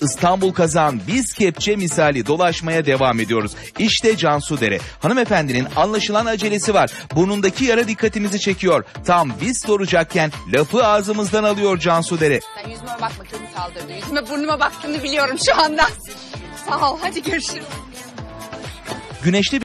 İstanbul kazan biz kepçe misali dolaşmaya devam ediyoruz. İşte Cansu Dere. Hanımefendinin anlaşılan acelesi var. Burnundaki yara dikkatimizi çekiyor. Tam biz soracakken lafı ağzımızdan alıyor Cansu Dere. Sen yüzüme bakma kesin saldırdı. Yüzüme burnuma baktığını biliyorum şu anda. Sağ ol hadi görüşürüz. Güneşli bir